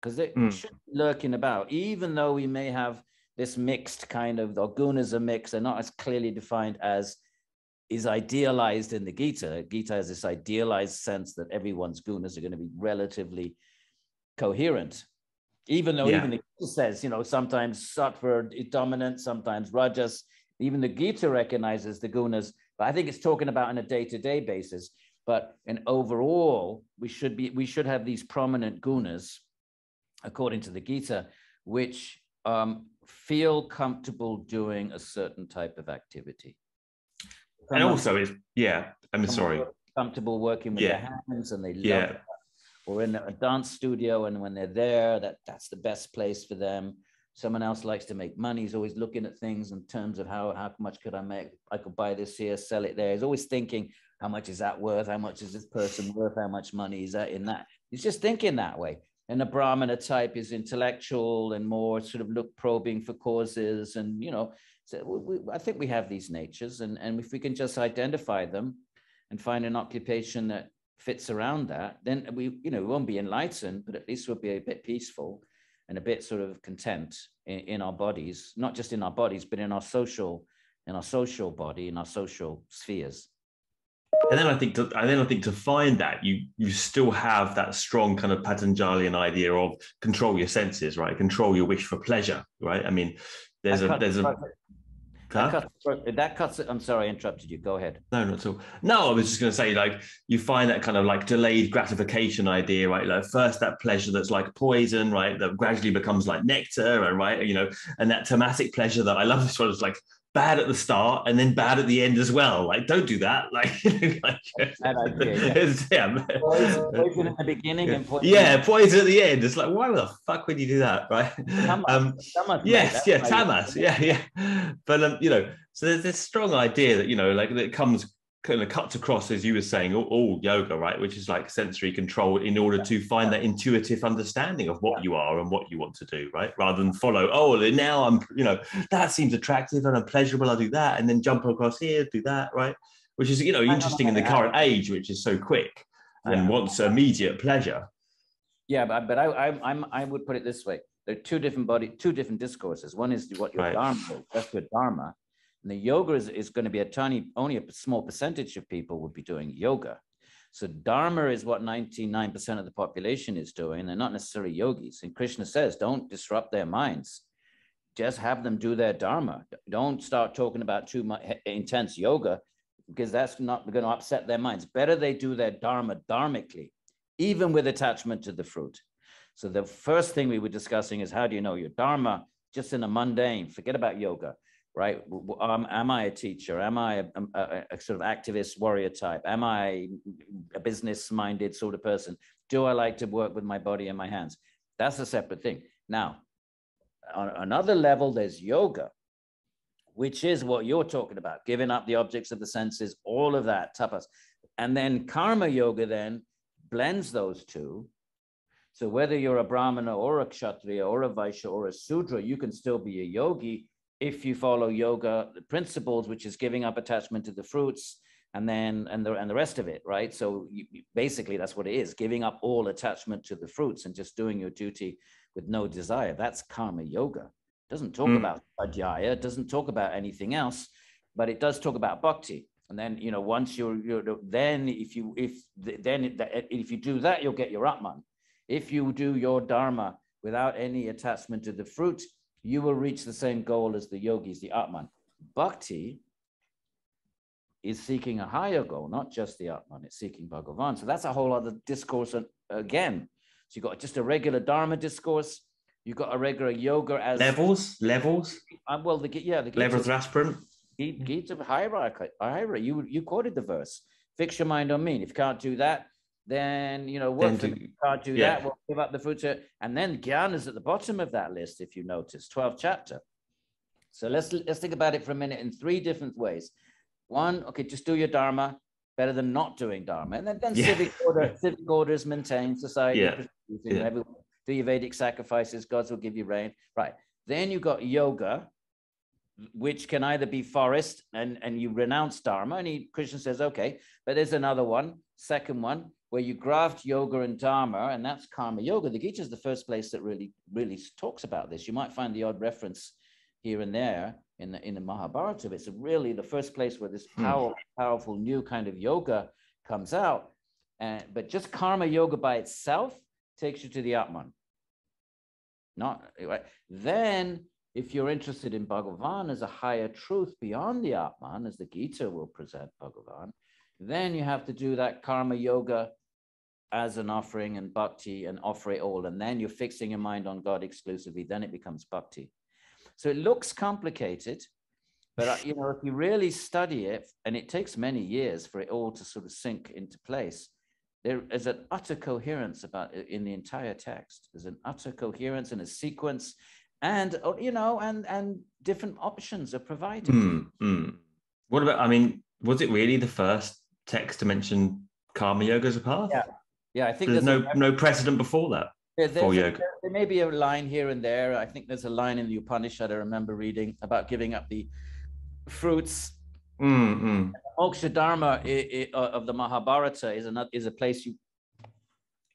Because they mm. should be lurking about, even though we may have this mixed kind of, the gunas are mixed, they're not as clearly defined as is idealized in the Gita. Gita has this idealized sense that everyone's gunas are going to be relatively coherent. Even though yeah. even the Gita says, you know, sometimes sattva is dominant, sometimes rajas, even the Gita recognizes the gunas, but I think it's talking about on a day-to-day basis. But in overall, we should be we should have these prominent gunas, according to the Gita, which um, feel comfortable doing a certain type of activity. and also, it's yeah. I'm sorry. Comfortable working with yeah. their hands, and they love yeah. Or in a dance studio, and when they're there, that that's the best place for them. Someone else likes to make money. He's always looking at things in terms of how how much could I make? I could buy this here, sell it there. He's always thinking how much is that worth? How much is this person worth? How much money is that in that? He's just thinking that way. And the Brahmana type is intellectual and more sort of look probing for causes. And, you know, so we, I think we have these natures. And, and if we can just identify them and find an occupation that fits around that, then we, you know, we won't be enlightened, but at least we'll be a bit peaceful and a bit sort of content in, in our bodies, not just in our bodies, but in our social, in our social body, in our social spheres and then I think to, and then I think to find that you you still have that strong kind of Patanjalian idea of control your senses, right? Control your wish for pleasure, right? I mean, there's a there's a that, cuts, that cuts it. I'm sorry, I interrupted you. Go ahead. No, not at all. No, I was just going to say, like, you find that kind of like delayed gratification idea, right? Like, first that pleasure that's like poison, right? That gradually becomes like nectar, and right, you know, and that tamasic pleasure that I love this one is like bad at the start and then bad at the end as well. Like, don't do that. Like, like bad idea, yeah. Poison, in the beginning and poison. Yeah, poison at the end. It's like, why the fuck would you do that, right? Tamas, um, Tamas yes, yeah, Tamas, yeah, yeah. But um, you know, so there's this strong idea that you know, like that comes kind of cuts across, as you were saying, all, all, yoga, right? Which is like sensory control in order to find that intuitive understanding of what you are and what you want to do, right? Rather than follow, oh, now I'm, you know, that seems attractive and I'm pleasurable, I'll do that, and then jump across here, do that, right? Which is, you know, interesting in the current age, which is so quick and wants immediate pleasure. Yeah, but, but I, I, I'm, I would put it this way. There are two different body, two different discourses. One is what your right. dharma. That's your dharma. And the yoga is, is going to be a tiny, only a small percentage of people would be doing yoga. So Dharma is what 99% of the population is doing. They're not necessarily yogis. And Krishna says, don't disrupt their minds. Just have them do their Dharma. Don't start talking about too much intense yoga because that's not going to upset their minds. Better they do their Dharma dharmically, even with attachment to the fruit. So the first thing we were discussing is how do you know your Dharma just in a mundane, forget about yoga right? Um, am I a teacher? Am I a, a, a, sort of activist warrior type? Am I a business minded sort of person? Do I like to work with my body and my hands? That's a separate thing. Now, on another level, there's yoga, which is what you're talking about, giving up the objects of the senses, all of that, tapas. And then karma yoga then blends those two. So whether you're a brahmana or a kshatriya or a vaishya or a sudra, you can still be a yogi if you follow yoga the principles, which is giving up attachment to the fruits and then and the and the rest of it, right? So you, basically, that's what it is: giving up all attachment to the fruits and just doing your duty with no desire. That's karma yoga. It doesn't talk mm. about adhyaya. It doesn't talk about anything else, but it does talk about bhakti. And then you know, once you're, you're then if you if then if you do that, you'll get your atman. If you do your dharma without any attachment to the fruit, you will reach the same goal as the yogis, the Atman. Bhakti is seeking a higher goal, not just the Atman, it's seeking Bhagavan. So that's a whole other discourse And again. So you've got just a regular Dharma discourse, you've got a regular yoga as levels, levels. Um, well, the yeah, the levels of aspirant. Gita hierarchy, hierarchy. You you quoted the verse. Fix your mind on me. If you can't do that, then you know do, can't do yeah. that. We'll give up the fruit. And then Gyan is at the bottom of that list, if you notice, 12th chapter. So let's let's think about it for a minute in three different ways. One, okay, just do your dharma better than not doing dharma, and then, then yeah. civic order, civic orders maintain society. Yeah. yeah. do your Vedic sacrifices, gods will give you rain. Right. Then you got yoga, which can either be forest and, and you renounce dharma. And he, Krishna says, okay, but there's another one, second one, where you graft yoga and dharma, and that's karma yoga. The Gita is the first place that really, really talks about this. You might find the odd reference here and there in the in the Mahabharata. But it's really the first place where this hmm. powerful new kind of yoga comes out. And but just karma yoga by itself takes you to the Atman. Not right. Then, if you're interested in Bhagavan as a higher truth beyond the Atman, as the Gita will present Bhagavan, then you have to do that karma yoga as an offering and bhakti and offer it all. And then you're fixing your mind on God exclusively. Then it becomes bhakti. So it looks complicated, but uh, you know, if you really study it, and it takes many years for it all to sort of sink into place, there is an utter coherence about it in the entire text. There's an utter coherence and a sequence, and uh, you know, and and different options are provided. Mm, mm. What about? I mean, was it really the first text to mention karma yoga as a path? Yeah, yeah. I think there's, there's no a, no precedent before that. Yeah, for yoga. There, there may be a line here and there. I think there's a line in the Upanishad I remember reading about giving up the fruits. Mm-hmm. Moksha Dharma uh, of the Mahabharata is a is a place you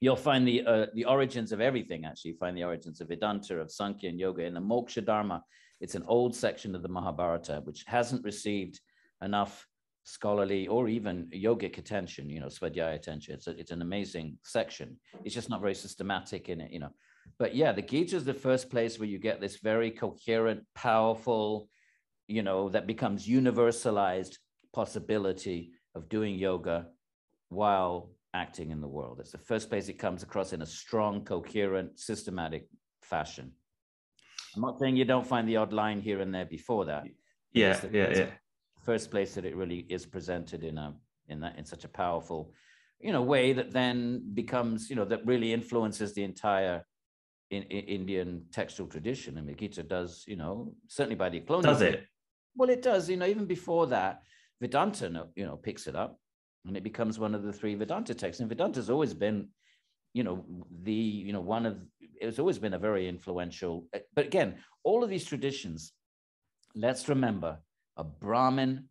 you'll find the uh, the origins of everything. Actually, you find the origins of Vedanta, of Sankhya and Yoga in the Moksha Dharma. It's an old section of the Mahabharata which hasn't received enough scholarly or even yogic attention, you know, Svadhyaya attention. It's, a, it's an amazing section. It's just not very systematic in it, you know. But yeah, the Gita is the first place where you get this very coherent, powerful, you know, that becomes universalized possibility of doing yoga while acting in the world. It's the first place it comes across in a strong, coherent, systematic fashion. I'm not saying you don't find the odd line here and there before that. Yeah, yeah, yeah first place that it really is presented in a in that in such a powerful you know way that then becomes you know that really influences the entire in, in Indian textual tradition. And Gita does, you know, certainly by the colonial. Does it? Well, it does. You know, even before that, Vedanta, you know, picks it up, and it becomes one of the three Vedanta texts. And Vedanta's always been, you know, the you know one of it's always been a very influential. But again, all of these traditions. Let's remember a Brahmin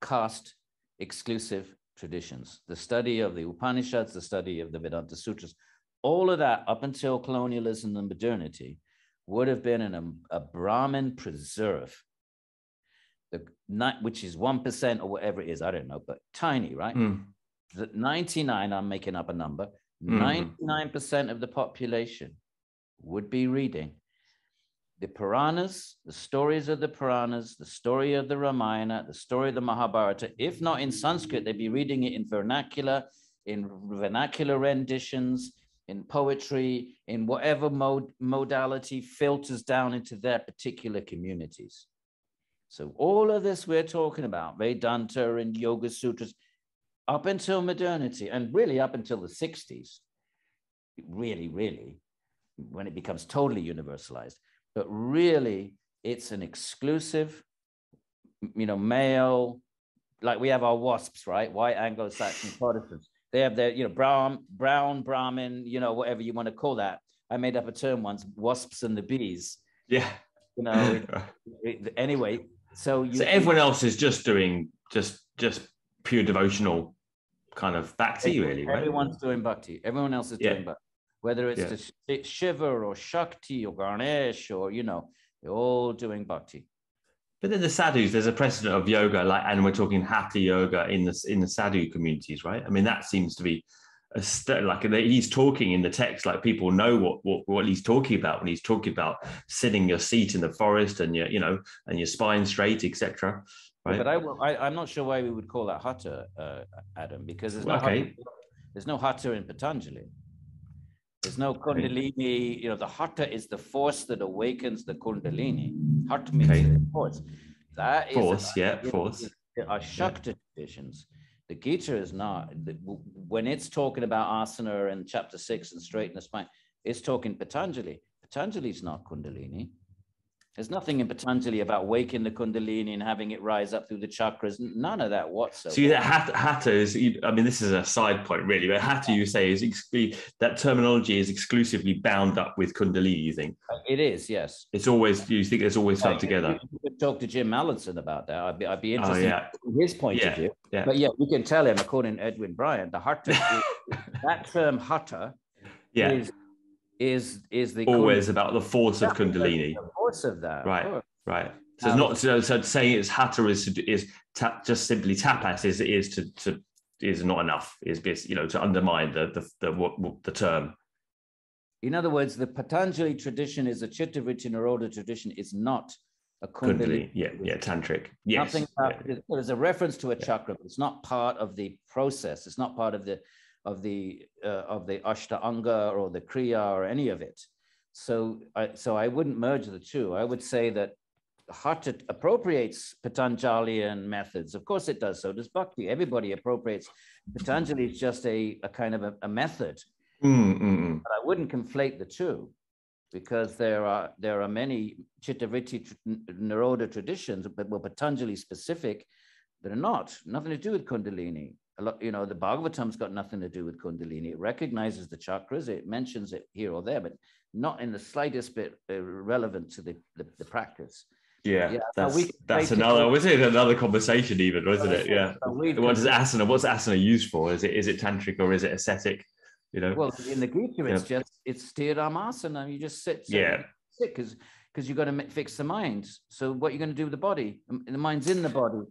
caste exclusive traditions. The study of the Upanishads, the study of the Vedanta Sutras, all of that up until colonialism and modernity would have been in a, a Brahmin preserve, the, not, which is 1% or whatever it is, I don't know, but tiny, right? Mm. The 99, I'm making up a number, mm. 99% of the population would be reading the Puranas, the stories of the Puranas, the story of the Ramayana, the story of the Mahabharata. If not in Sanskrit, they'd be reading it in vernacular, in vernacular renditions, in poetry, in whatever mode, modality filters down into their particular communities. So all of this we're talking about, Vedanta and Yoga Sutras, up until modernity, and really up until the 60s, really, really, when it becomes totally universalized, but really it's an exclusive, you know, male, like we have our WASPs, right? White Anglo-Saxon Protestants. They have their, you know, brown, brown Brahmin, you know, whatever you want to call that. I made up a term once, wasps and the bees. Yeah. You know, it, it, anyway, so you, so everyone else is just doing just just pure devotional kind of bhakti, really, right? Everyone's doing bhakti. Everyone else is yeah. doing bhakti whether it's yeah. Shiva or Shakti or Ganesh or, you know, they're all doing bhakti. But then the sadhus, there's a precedent of yoga, like, and we're talking hatha yoga in the in the sadhu communities, right? I mean, that seems to be a st- like he's talking in the text like people know what, what what he's talking about when he's talking about sitting your seat in the forest and your you know and your spine straight etc right but I, I am not sure why we would call that hatha uh, adam because there's no okay. hatha, there's no hatha in patanjali there's no kundalini you know the hatha is the force that awakens the kundalini hatha means okay. force that force is, yeah force are shakti yeah. traditions the Gita is not, when it's talking about asana in chapter six and straighten the spine, it's talking Patanjali. Patanjali is not Kundalini. There's nothing in Patanjali about waking the Kundalini and having it rise up through the chakras. None of that whatsoever. That hatha, is, I mean, this is a side point really, but hatha, you say, is that terminology is exclusively bound up with Kundalini, you think? It is, yes. It's always, you think it's always tied together? You could talk to Jim Mallinson about that. I'd be, I'd be oh, interested oh, yeah. in his point yeah, of view. Yeah. But yeah, you can tell him, according to Edwin Bryant, the hatha, that term hatha yeah. is is is the always about the force of kundalini force of that right of right. So um, it's not so, so saying it's hatha is is tap, just simply tapas is is to to is not enough is you know to undermine the the the, what, the term. In other words the patanjali tradition is a chittavritti nirodha tradition is not a kundalini, kundalini yeah yeah tantric yes Nothing about, yeah. there's a reference to a chakra but it's not part of the process it's not part of the of the uh, of the ashtanga or the kriya or any of it. So I, so I wouldn't merge the two. I would say that Hatha appropriates Patanjalian methods. Of course it does. So does Bhakti. Everybody appropriates. Patanjali is just a, a kind of a, a method. Mm, mm, mm. But I wouldn't conflate the two because there are there are many Chittavritti Nirodha traditions, but well, Patanjali specific that are not, nothing to do with Kundalini a lot, you know, the Bhagavatam's got nothing to do with Kundalini. It recognizes the chakras, it mentions it here or there, but not in the slightest bit relevant to the, the, the practice. Yeah, yeah that's that's another was it another conversation even wasn't it? Yeah. What does asana? What's asana used for? Is it is it tantric or is it ascetic? You know. Well, in the Gita, it's yeah. just it's stiramasana. You just sit. sit yeah. Sit because because you've got to fix the mind. So what you're going to do with the body? The mind's in the body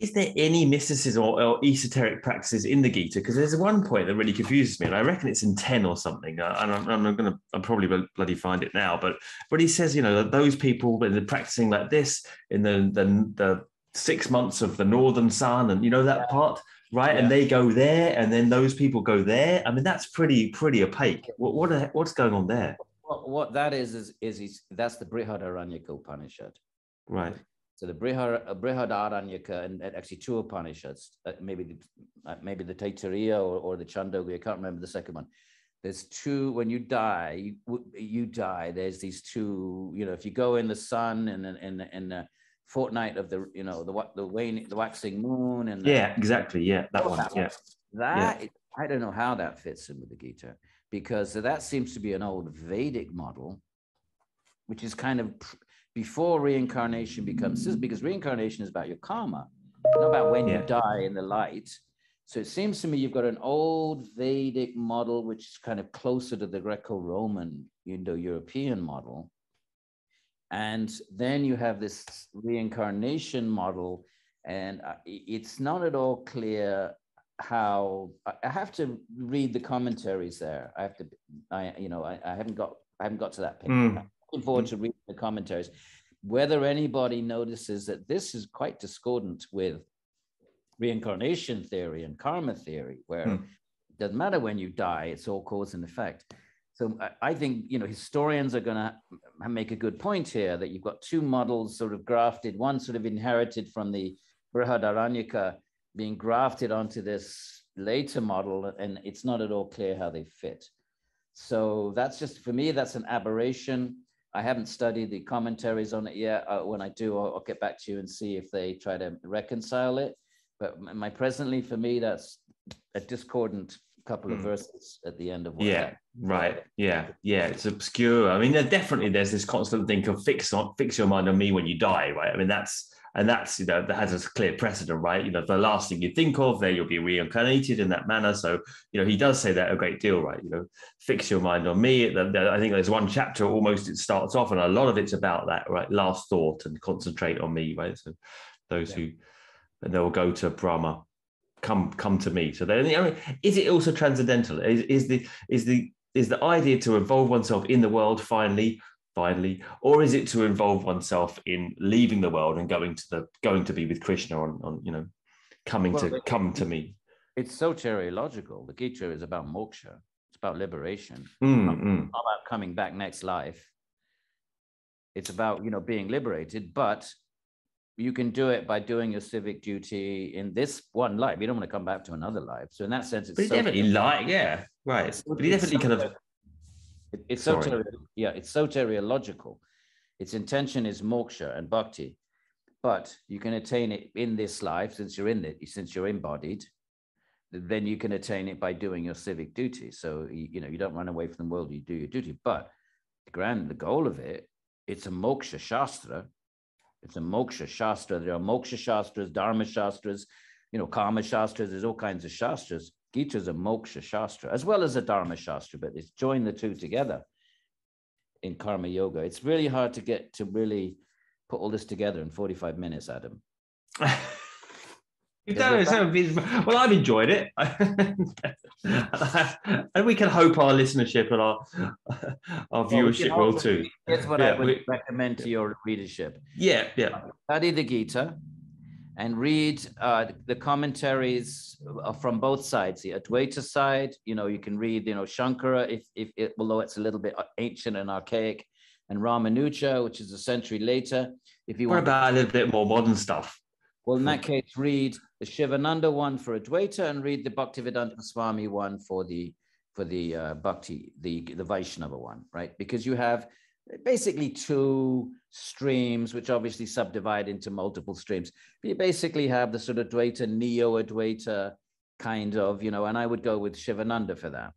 is there any mysticism or, or, esoteric practices in the Gita? Because there's one point that really confuses me, and I reckon it's in 10 or something. Uh, and I'm, I'm going to, I'm probably bloody find it now. But but he says, you know, those people, when they're practicing like this in the, the, the six months of the northern sun, and you know that yeah. part, right? Yeah. And they go there, and then those people go there. I mean, that's pretty, pretty opaque. What, what are, what's going on there? What, what that is, is, is, is that's the Brihadaranyaka Upanishad. Right. So the Brihar, uh, Brihadaranyaka and, and actually two Upanishads, uh, maybe the, uh, maybe the Taittiriya or, or the Chandogya, I can't remember the second one. There's two, when you die, you, you die. There's these two, you know, if you go in the sun and in, in, the fortnight of the, you know, the the wane, the waxing moon and the, yeah, exactly, yeah, that one, yeah. That yeah. I don't know how that fits in with the Gita because that seems to be an old Vedic model, which is kind of before reincarnation becomes because reincarnation is about your karma, not about when yeah. you die in the light. So it seems to me you've got an old Vedic model, which is kind of closer to the Greco-Roman Indo-European model. And then you have this reincarnation model, and uh, it's not at all clear how I have to read the commentaries there. I have to, I you know, I, I haven't got I haven't got to that page. Mm looking forward to reading the commentaries. Whether anybody notices that this is quite discordant with reincarnation theory and karma theory, where hmm. it doesn't matter when you die, it's all cause and effect. So I think you know historians are going to make a good point here that you've got two models sort of grafted, one sort of inherited from the Brihadaranyaka being grafted onto this later model, and it's not at all clear how they fit. So that's just for me, that's an aberration. I haven't studied the commentaries on it yet. Uh, when I do, I'll, I'll, get back to you and see if they try to reconcile it. But my presently, for me, that's a discordant couple of mm. verses at the end of yeah right yeah yeah it's obscure i mean there definitely there's this constant thing of fix on fix your mind on me when you die right i mean that's and that's you know that has a clear precedent right you know the last thing you think of there you'll be reincarnated in that manner so you know he does say that a great deal right you know fix your mind on me i think there's one chapter almost it starts off and a lot of it's about that right last thought and concentrate on me right so those yeah. who and they'll go to brahma come come to me. So then, I mean, is it also transcendental? Is, is the is the is the idea to involve oneself in the world finally, finally, or is it to involve oneself in leaving the world and going to the going to be with Krishna on on you know coming well, to come to me? It's soteriological. The Gita is about moksha. It's about liberation. Mm, mm. about coming back next life. It's about you know being liberated, but you can do it by doing your civic duty in this one life. You don't want to come back to another life. So in that sense, it's but so definitely like yeah, right. It's, but he definitely kind of it, it's so yeah, it's so soteriological. Its intention is moksha and bhakti, but you can attain it in this life since you're in it, since you're embodied then you can attain it by doing your civic duty. So you, know you don't run away from the world; you do your duty. But the grand, the goal of it, it's a moksha shastra. It's a moksha shastra. There are moksha shastras, dharma shastras, you know, karma shastras. There's all kinds of shastras. Gita is a moksha shastra as well as a dharma shastra, but it's joined the two together in karma yoga. It's really hard to get to really put all this together in 45 minutes, Adam. well, I've enjoyed it, and we can hope our listenership and our our viewership well, will too. That's what yeah, I would we, recommend to your readership. Yeah, yeah. Study the Gita and read uh, the commentaries uh, from both sides. The Advaita side, you know, you can read, you know, Shankara, if if it, although it's a little bit ancient and archaic, and Ramanuja, which is a century later. If you what want about a little bit more modern stuff? Well, in that case, read the Shivananda one for Advaita and read the Bhaktivedanta Swami one for the for the uh, Bhakti, the the Vaishnava one, right? Because you have basically two streams, which obviously subdivide into multiple streams. But you basically have the sort of Dwaita, Neo Advaita kind of, you know, and I would go with Shivananda for that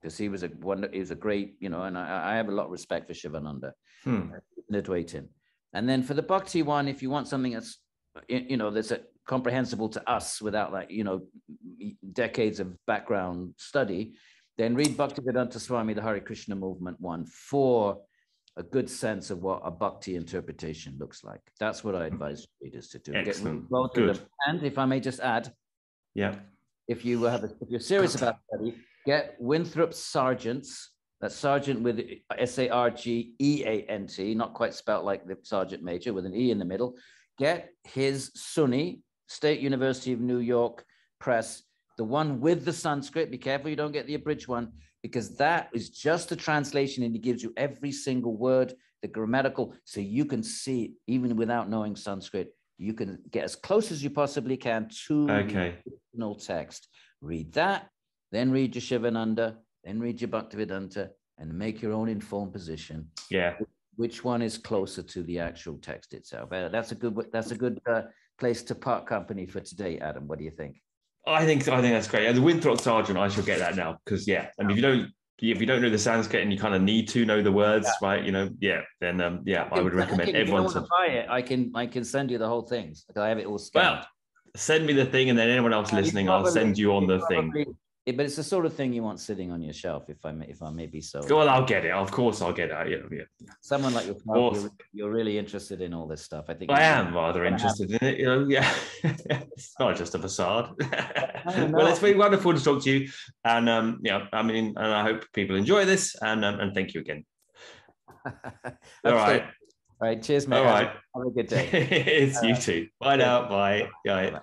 because he was a one, he was a great, you know, and I, I have a lot of respect for Shivananda, hmm. Advaitin. And then for the Bhakti one, if you want something that's you know that's a, comprehensible to us without like you know decades of background study then read bhaktivedanta swami the Hare krishna movement one for a good sense of what a bhakti interpretation looks like. That's what i mm-hmm. advise readers to do. Excellent. both good. them and if i may just add. Yeah. If you have a, if you're serious about study get winthrop sargeant's that's sergeant with s-a-r-g-e-a-n-t not quite spelt like the sergeant major with an e in the middle. Get his SUNY, State University of New York Press, the one with the Sanskrit. Be careful you don't get the abridged one, because that is just a translation and it gives you every single word, the grammatical, so you can see, even without knowing Sanskrit, you can get as close as you possibly can to okay. the original text. Read that, then read your Shivananda, then read your Bhaktivedanta, and make your own informed position. Yeah which one is closer to the actual text itself. Uh, that's a good that's a good uh, place to part company for today, Adam. What do you think? I think I think that's great. As a Winthrop Sargeant, I shall get that now because yeah, I mean if you don't if you don't know the Sanskrit and you kind of need to know the words, yeah. right? You know, yeah, then um, yeah, I, would recommend I everyone to buy it. I can I can send you the whole thing. I have it all scanned. Well, send me the thing, and then anyone else listening, probably, I'll send you on the probably, thing it, but it's the sort of thing you want sitting on your shelf, if I may, if I may be so. Well, I'll get it. Of course, I'll get it. Yeah, yeah. Someone like yourself, you're, you're, really interested in all this stuff. I think I am rather interested in it. You know, yeah, it's not just a facade. well, it's been wonderful to talk to you, and um, yeah, I mean, and I hope people enjoy this, and um, and thank you again. all right. All right. Cheers, man. All right. Have a good day. it's you too. Bye now. Bye. Bye. Bye.